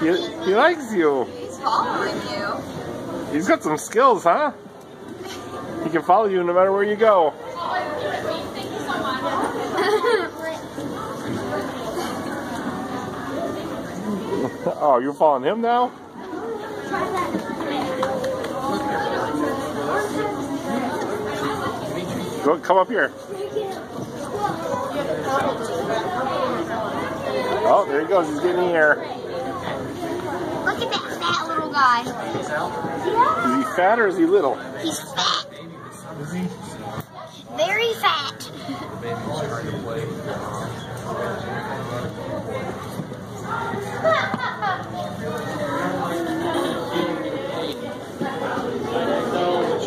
he, he likes you. He's following you. He's got some skills, huh? He can follow you no matter where you go. oh, you're following him now? Go, come up here. Oh, there he goes. He's getting here. Look at that fat little guy. Is he fat or is he little? He's fat. Is he? Very fat.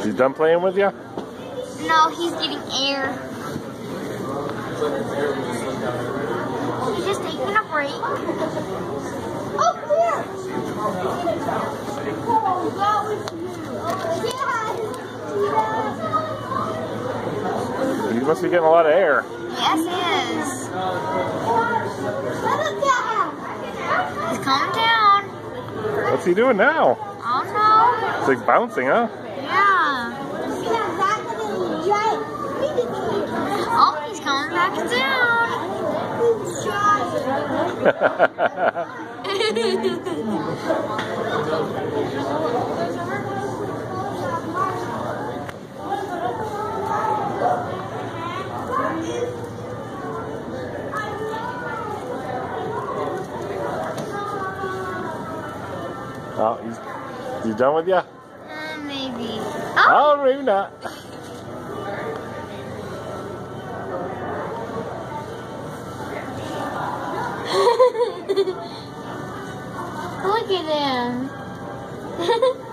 He's done playing with you? No, he's getting air. He's just taking a break. Oh, here! He must be getting a lot of air. Yes, he is. He's calming down. What's he doing now? Oh It's like bouncing, huh? no. Yeah. Oh, he's coming back down. oh, he's, he's done with you? Uh, maybe. Oh, Oh, maybe not. Him.